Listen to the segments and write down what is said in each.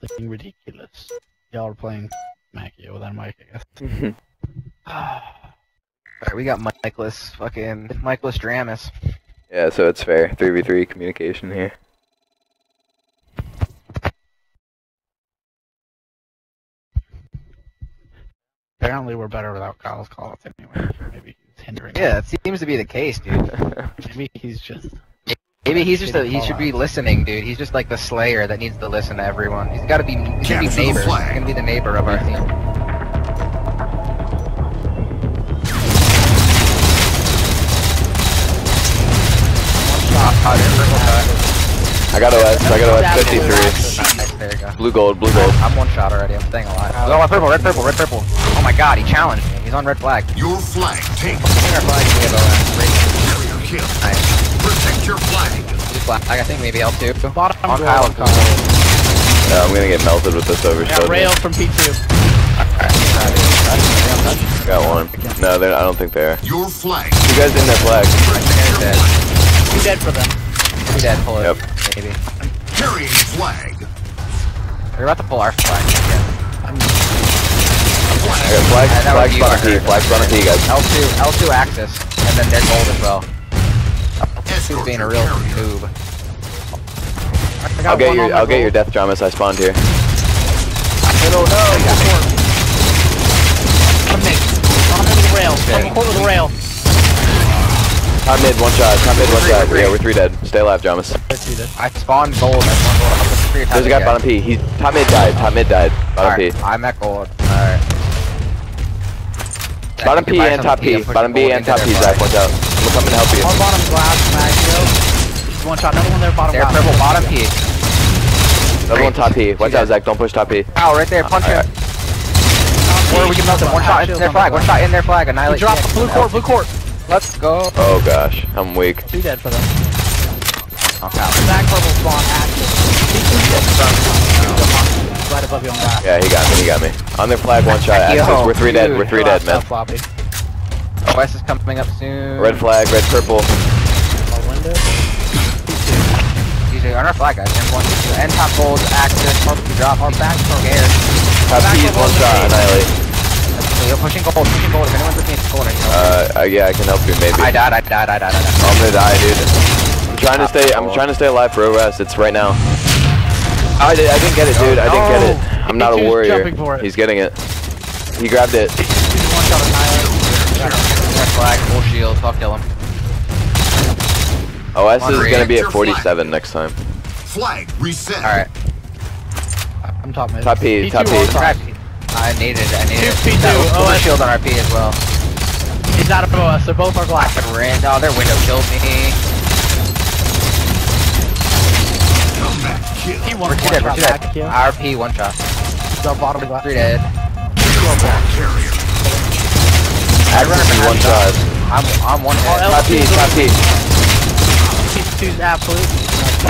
something ridiculous. Y'all are playing Mackie without Mike, I guess. Alright, we got Michaelis, fucking Michaelis Dramus. yeah, so it's fair. 3v3 communication here. Apparently, we're better without Kyle's call anyway. Maybe he's hindering. Yeah, it seems to be the case, dude. Maybe he's just. Maybe he's just a, he Call should be listening, dude. He's just like the slayer that needs to listen to everyone. He's gotta be, he should be Capture the neighbors. He's gonna be the neighbor of our team. Top cut, purple cut. I got a OS, I got OS Nice, 53. there you go. Blue gold, blue gold. I'm one shot already. I'm staying alive. Oh, my purple, red purple, red purple. Oh my god, he challenged me. He's on red flag. Your flag taken. Red flag, we have a red Carrier kill. Nice. Protect your flag. blue flag. I think maybe L2. Bottom On goal, Kyle. Kyle. Yeah, I'm gonna get melted with this over Got rail from P2. Got one. No, they're, I don't think they are. Your flag. You guys in their flag. Protect your dead. flag. Two dead for them. Be dead, pull it. Yep. Maybe. Carrying flag. We're about to pull our flag. Yeah. I got flag, Yeah, that flag was you, spawn I on P, heard. flag spawn on P, guys. L2, L2 axis, and then they're gold as well. L2's Escort being a your real carrier. noob. I got I'll get one your, on my I'll get your gold. death dramas. I spawned here. Middle, no, you got me. Come Nick. Bottom of the rail. Okay. Bottom court with the rail. Top mid, one shot. Top mid, one shot. Yeah, we're three dead. Stay alive, Dramas. Let's do this. I spawned gold. I spawned gold. I'm looking for your There's a top guy bottom P. He's top mid died. Top mid died. Bottom P. Alright, I'm at gold. Alright. Bottom P and top P. Bottom B and top P. Zach, watch out. I'm gonna help you. On bottom glass, Mackeo. One shot. Another one there, bottom They're glass. purple bottom P. Another one top P. Watch out. Zach. Don't push top P. Ow, right there, punch Alright. him. Or we can melt him. One shot in their flag. One shot in their flag. He Annihilate. dropped TX. blue court, blue court. Let's go. Oh gosh, I'm weak. Two dead for them. Oh, Kyle. Back purple spawn active. Right above you on glass. Yeah, he got me. He got me. On their flag, one shot. Yo, Access. We're three dead. We're three dead, man. down Floppy. OS is coming up soon. Red flag, red purple. Our flag, guys. And one, two, and top gold, access, purple drop, our back scared. Top Back P one shot. Annihilate. So you're pushing gold, pushing gold. If anyone's me, it's gold. I can help. Uh, uh, yeah, I can help you maybe. I died, I died, I died, I died. I'm gonna die, dude. I'm trying to stay. I'm trying to stay alive for OS. It's right now. I, did, I didn't get it, dude. I didn't get it. I'm not a warrior. jumping for it. He's getting it. He grabbed it. One shot annihilate. Red flag, full shield, fuck kill him. OS is gonna be at 47 next time. Flag reset. Alright. I'm top mid. Top P, top P. on top. I needed it, I need it. Two, P2, That was oh, OS. shield on our P as well. He's out of uh, OS. They're both our glass. Fucking ran. Oh, their window killed me. Comeback kill. He won We're one dead, we're shot two dead. back kill. Our P, one shot. He's our bottom glass. Three dead. Carrier. I'd run Access one shot. I'm, I'm one Oh, dead. L- Top P, top P. He's two's absolute.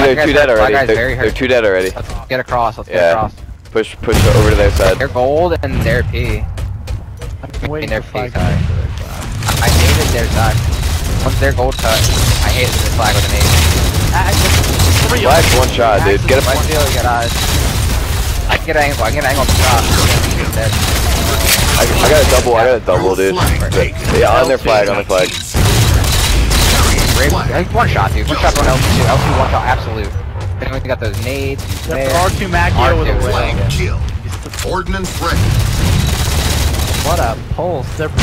They're guy's two dead already. They're, very they're two dead already. Let's get across, let's get Yeah. across. Push, push over to their side. They're gold and they're P. I'm waiting their for flag. P side. I hated their side. Once their gold cut, I hated the flag with an eight. Three Flag's one shot, dude. Get One a. deal, you got eyes. I can get an angle, I can get an angle on the shot. I, I got a double. I got a double, dude. Yeah, on their flag, on their flag. Carrying Brave, one shot, dude. One shot on L2. L2, one shot, absolute. Anyone got those nades? There There. are two Mackeo with a R2 rail. Flag kill. Ordnance ready. What a pulse. They're blue.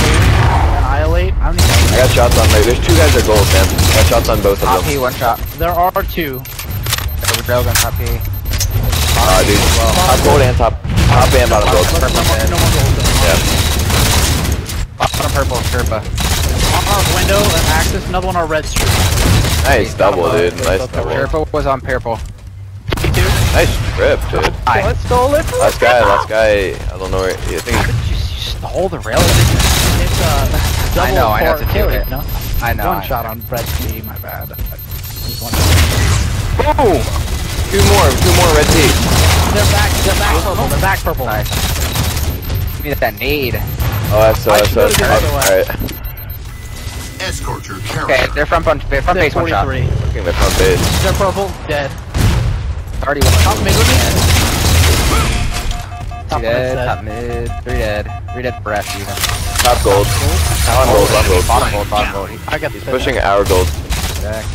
Annihilate. I don't even I got shots on there. There's two guys that are gold, man. I got shots on both of Top them. P, one shot. There are two. Over Dragon, top P. Ah, dude. Top gold and top, top and bottom gold. No, no, dead. no one gold. Yeah. Bottom purple, Sherpa. On our window, an axis, another one our red street. Nice double, dude. Nice Double. double. Sherpa was on purple. Nice trip, dude. I, Let's go, let's Last guy, last guy. I don't know where. I think. you, you stole the rail. It's uh, double I know, I know, port it's a kill, two-hit. no? I know. One I shot know. on red street, my bad. He's one. Boom! Two more, two more red teeth. They're back, they're back purple, they're back purple. Nice. Give me that nade. Oh, that's so, I that's so. should have done it Alright. Escort your Okay, they're front, front, front They're base one shot. 43. Looking at the front page. They're purple, dead. Already one. Top mid with me. Two dead, dead. top mid, three dead, three dead breath even. Top gold. On gold, on gold. Bottom gold, bottom gold. He's I got He's pushing our gold. back.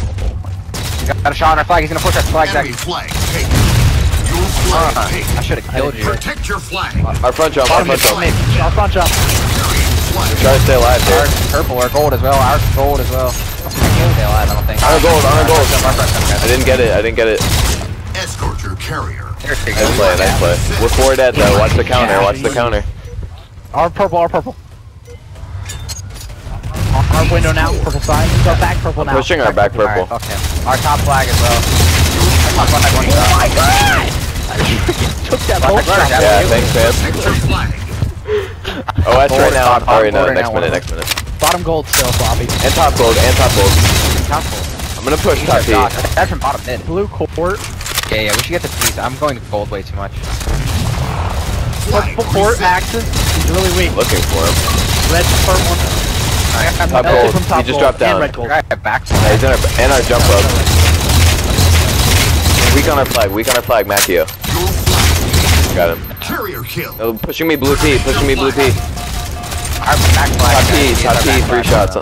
He got a shot on our flag, he's gonna push our flag back. Enemy flag taken. Your flag Uh, taken. I should've killed you. Protect your flag. Our front jump, our front jump. I'll front jump. Carrying. Try to stay alive Our purple or gold as well, our gold as well. I can't stay alive, I don't think. Our gold, our gold. Our front jump, guys. I didn't get it, I didn't get it. Escort your carrier. There we go. Nice play, nice play. We're four dead though, watch the counter, watch the counter. Our purple, our purple. Our window now, purple side. Go back purple now. Pushing our back purple. Alright, fuck him. Our top flag as well. Our top flag. Oh my god! Took that Fuck, whole shot. Yeah, thanks man. Oh, Protect your. OS right now, Top gold alright no, right next now. minute, next minute. Bottom gold still, Bobby. And top gold, and top gold. Top gold. I'm gonna push top P. Shot. That's from bottom mid. Blue court. Yeah, yeah, we should get the piece. I'm going to gold way too much. Flag Purple court reset. axis. He's really weak. Looking for him. Red purple. Top gold. from top He just gold dropped and down. red gold. Guy back Yeah, he's in our, and our jump up. Weak on our flag, weak on our flag, Mackeo. Your flag Got him. Carrier kill. Oh, pushing me blue P, pushing me blue P. Our back flag. Top P, top P, three flag. shots.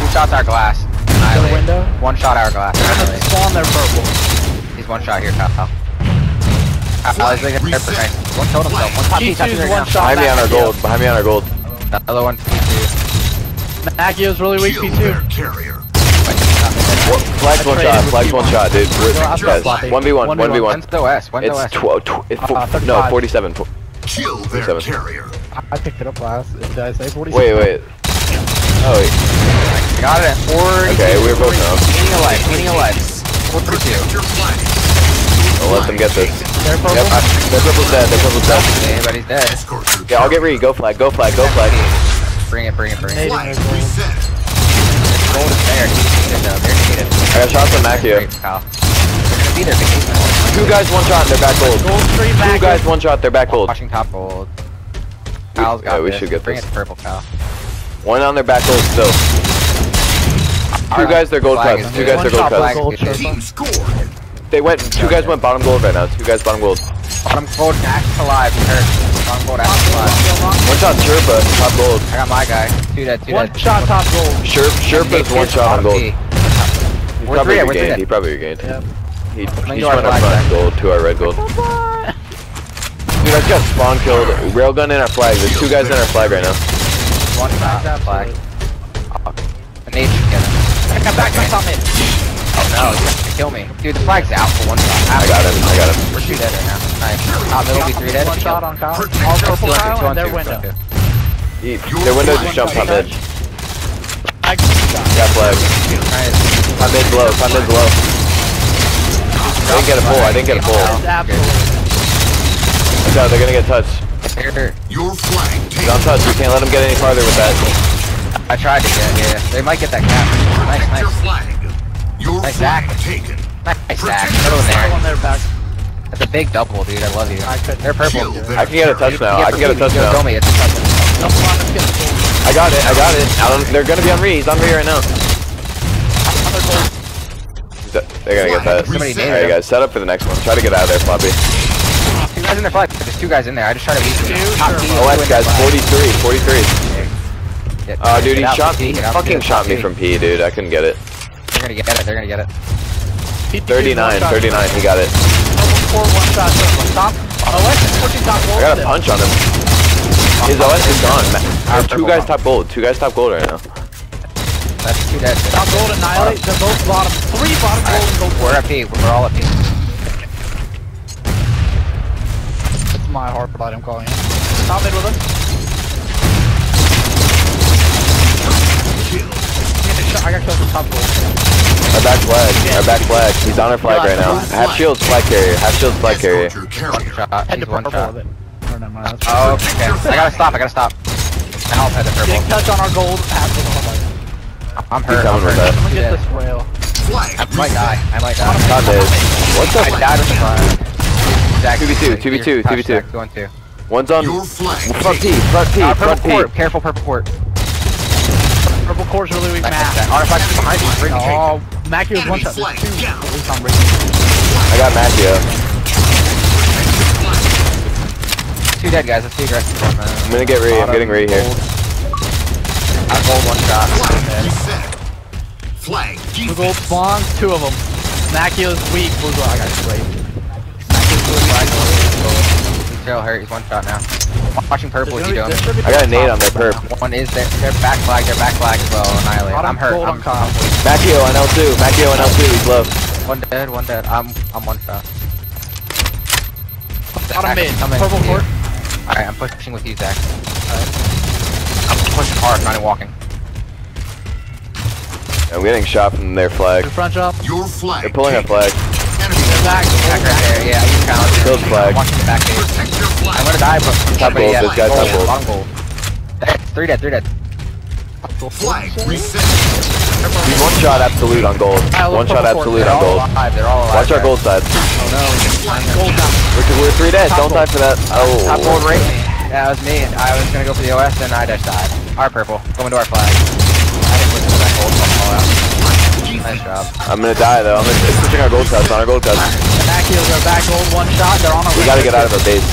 Two shots our glass. Annihilate. window. One shot our glass. Annihilate. Spawn their purple. He's one shot here, Kyle. Kyle, he's like a Reset. nice. One totem cell. One top P, top P G2's right one now. shot. Behind me on our gold, behind me on our gold. The other one. Mackeo's really weak, P2. carrier. Flag's one traded shot, with flag's one P1. shot, dude. We're- No, I'm Guys, floppy. 1v1, 1v1. 1v1. When's the OS? When's the It's OS? 12, tw- it's fo- Uh, no, 35. 47. fo- Kill their 47. carrier. I picked it up last. Did I say 46? Wait, wait. Oh, wait. I got it at 40. Okay, we were both now. Meaning of life, meaning of life. 42. Protect your flag. I'll let them get this. They're purple. Yep, they're purple's dead, they're purple's dead. Anybody's dead. Escort your Yeah, I'll get read, go flag, go flag, go flag. Bring it, bring it, bring it. Flag reset. Gold is there. He's needed. They're needed. I got shots on Mackeo. Great, Kyle. Be there. Two guys, one shot, they're back gold. Gold street Two guys, one shot, they're back gold. Watching top gold. Kyle's got Yeah, we this. should get Bring this. it to purple, Kyle. One on their back gold still. Two guys, they're gold Flag cuts. Two guys, they're gold shot cuts. gold Flag is shirt. Team scored. They went, two guys went bottom gold right now. Two guys bottom gold. Bottom gold, axe alive. He hurt. Bottom gold, axe alive. One shot Sherpa, top gold. I got my guy. Two dead, two One dead. shot top gold. Sherp, Sherpa's one shot on gold. He probably three, regained. He probably regained. Yep. He, he to our flag front gold to our red gold. Dude, I just got spawn killed. Railgun in our flag. There's two guys in our flag right now. One shot, flag. Oh, a nade get him. I got back on top mid. Oh no, he's gonna kill me. Dude, the flag's out for one shot. I got him. I got him. We're two dead right now. Nice. Top middle be three dead. One shot on Kyle. All purple Two two, Kyle on and their two, two on window. two. Their window just jumped top mid. I. Got flag. Nice. Top mid low. Top mid low. I didn't get a pull. I didn't get a pull. Absolutely. No, they're gonna get touched. Here. Your flag He's taken. on touch. We can't let him get any farther with that. I tried to get yeah. They might get that cap. Nice, nice. Flag. Your Nice flag Zach. taken. Nice Zach. Protect Put him there. on their back. That's a big double, dude. I love you. I couldn't. They're purple. Kill their I can get a touch now. I can get a touch Show now. me. It's a touch. No, come on, let's get the gold. I got it. I got it. Alan, they're gonna be on re. He's on re right now. They're gonna get that. Somebody named Alright guys, set up for the next one. Try to get out of there, Floppy. Two guys in their flag. There's two guys in there. I just tried to leave Two, you. Top sure. OS guys, 43, 43. Get- Oh dude, he shot me. P, Fucking shot me from P, dude. I couldn't get it. They're gonna get it. They're gonna get it. P2 39, 39. He got it. Purple one shot. Top. OS is pushing top gold. I got a punch on him. His OS is gone. Ma- two guys top gold. Two guys top gold right now. That's two dead. Top gold annihilate. They're both bottom. Three bottom gold and gold. We're at P. We're all at P. It's my heart, but I'm calling it. Top mid with us. Shot. I got killed with top gold. Our back flag. Our back flag. He's on our flag right now. Half shield's flag carrier. Half shield's flag carrier. Escort One shot. Head He's to one purple shot. with it. Or never mind. That's Oh, okay. I gotta stop. I gotta stop. Now I'll head to Getting purple. touch on our gold. Half of the I'm He's hurt. coming I'm with hurt. that. Let me get this rail. I might die. I might die. Top mid. What's I died with the fire. Zach, 2v2, you're 2v2, 2v2. Zach, Two on two. One's on front P. Front P. Uh, purple Front P. Careful, purple court. Purple core's really weak. Back, Matt. back, back. Artifact is behind you. Bring it. Oh, Mackie was one shot. two. At least I'm reading. I got Mackeo. two dead guys. Let's be aggressive. on that. I'm gonna get Ree, I'm getting Ree here. I'm gold one shot. Flag reset. Flag Blue gold spawns, two of them. Nakio's weak, blue gold. I got straight. Trail hurt. He's one shot now. Watching purple. What you doing? I got a nade on their perp. One is their, their back flag. Their back flag as well. Annihilate. I'm hurt. gold I'm, on Kyle. Mackeo on L2, Mackeo on L2, he's low. one dead. One dead. I'm I'm one shot. Bottom mid, Come in. purple court. Alright, I'm pushing with you, Zach. I'm pushing hard, not even walking. I'm getting shot from their flag. Your front drop. Your flag. They're pulling a taken. Flag. Back. Back right there. Yeah, you found it. Killed flag. I'm watching the back gate. Protect your flag. I'm gonna die, but from Top somebody gold, else. this guy's top gold. Bottom gold. Three dead. Three dead. Flag reset. He's one shot absolute on gold. One shot absolute on gold. alive. They're all alive. Watch our gold side. Oh no. Gold down. We're, we're three dead, don't die for that. Oh. Top gold Oh. raped me. Yeah, that was me. I was gonna go for the OS, and I just died. Our purple. Going to our flag. I didn't listen to that gold. Nice job. I'm gonna die though. I'm gonna, it's pushing our gold cuts on our gold cuts. Nakio's are back gold, one shot. They're on a We gotta get out of our base.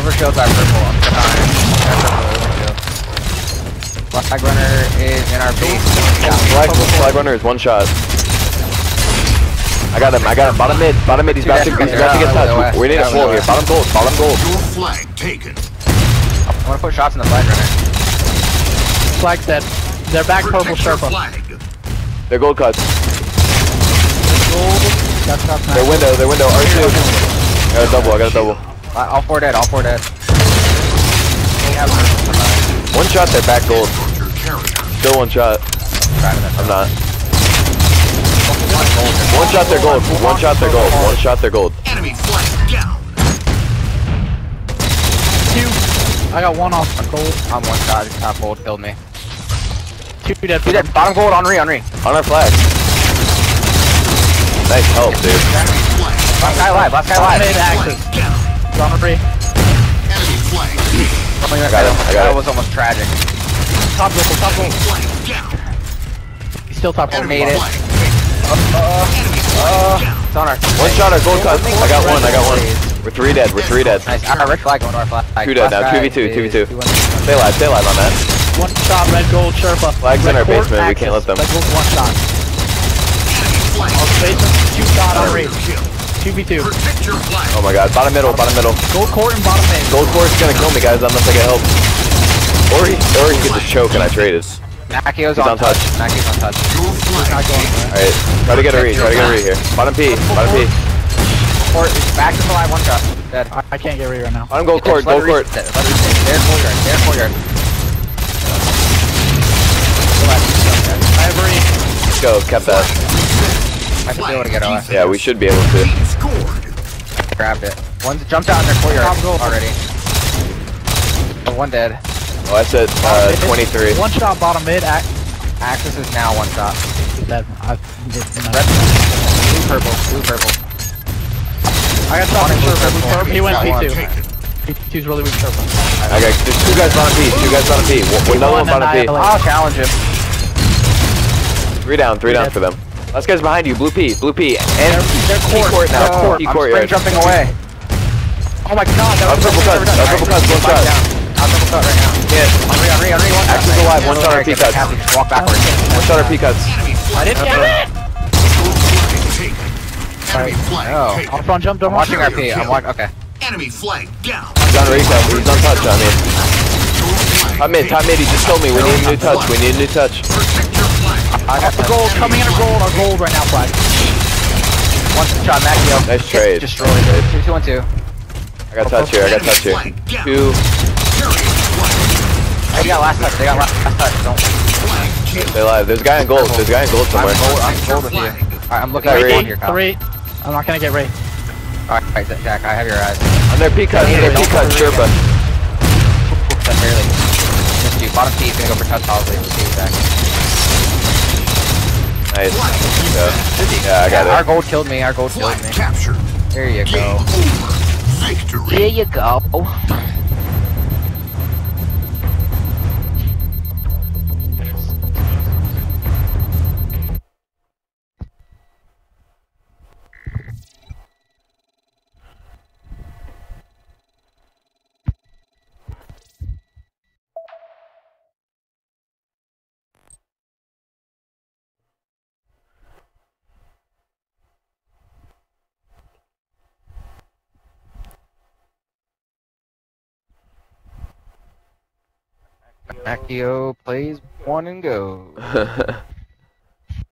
Overshield's our purple. I'm behind. Our purple overshield. Flag runner is in our base. Yeah. Flag, flag runner is one shot. I got him, I got him. Bottom mid, bottom mid, he's about to, he's about to get touched. We need a full here. Bottom gold, bottom gold. Your flag taken. I want to put shots in the flag runner. Flag's dead. They're back purple Protect your Sherpa. flag. They're gold cuts. Gold. That's not Their window, their window, R2. I got a double, I got a double. Uh, All four dead. All four dead. One shot, they're back gold. Still one shot. I'm not. One shot, they're gold. One shot, they're gold. One shot, they're gold. Enemy flag down. two. I got one off my gold. I'm one shot. Top gold killed me. Two dead. Two dead. Bottom gold. Henri. Henri. On our flag. Nice help, dude. Last guy alive. Last guy alive. mid active. Flag down. John Henry. Enemy flag taken. I got him, I got That it. was almost tragic. Top gold. Top gold. Flag down. He's still top gold. Made it. flag taken. Enemy flag down. It's on our. One shot, our gold cuts. I got one, I got one. We're three dead, we're three dead. Nice. Our red flag going to our flag. Two dead now, Last guy 2v2, is 2v2. 2v2. Stay alive, stay alive on that. One shot. Red gold Sherpa. Flags in our court, basement, we can't let them- Red gold one shot. Enemy flag On basement. Two shot on Carrier Two v two. Protect your flag. Oh my god, bottom middle, bottom middle. Gold court and bottom mid. Gold core's gonna kill me, guys, unless I get help. Or he, or he could just choke and I trade Nakio's He's on on touch. touch. Nakio's on touch. Your flag taken. Alright, try to get a re, try to get a re here. Bottom P, bottom P. Court is back to the line. One shot. Dead. I, I can't get ready right now. Bottom gold court, gold court. reset. Let her reset. Their courtyard. Their courtyard. I have Let's go, kept that. I should be able to get OS. Yeah, we should be able to. Team scored. Grabbed it. One's jumped out in their courtyard Top goal. already. Oh, one dead. Oh, I said uh, 23. One shot bottom mid. Act. Axis is now one shot. Dead. I, Red, blue, purple, blue, purple. I got shot One from blue, purple. He went Got one. P2. Taken. P2's really weak Sherpa. I got, there's two guys bottom P, two guys bottom P. One, another one One bottom P. annihilate. I'll challenge him. Three down, three down for them. Last guy's behind you, blue P, blue P. And They're P court now, Oh, P I'm courtyard. spring jumping away. Oh my god, that Our was purple cuts, our purple cuts, one shot. I'll double cut right now. Yeah, Henri, Henri, Henri, one shot. Axis alive, one shot on P cuts. Walk backwards. one shot our P cuts. I flag didn't get it! Your flag taken. Enemy flag Oh. taken. I'll front jump, don't I'm watching our Carrier P. I'm watching. Okay. Enemy flag down. He's on recap, he's on touch, I mean. Your flag Top mid, top mid, he just told me we need a new touch, we need a new touch. Protect your flag. I got The gold, coming in a gold, our gold right now, flag. One shot, Mackeo. Nice trade. Destroyed. Two, two, one, two. I got touch here, I got touch here. Two, Carrier. They got last touch. They got last touch. Don't. Flag kill. stay alive. There's a guy in gold, there's a guy in gold somewhere. I'm gold. I'm gold with you. Alright, I'm looking Got at Ray. here, Kyle. Three. I'm not gonna get Ray. Alright, Jack. I have your eyes. On their P cuts, Yeah, their don't P cuts, go Sherpa. That's barely. Missed you. Bottom P is gonna go for touch probably. Let's see, Jack. Nice. Yeah, yeah, I got Our it. gold killed me. Our gold killed me. captured. There you go. over. Victory. There you go. Oh. Accio plays one and go.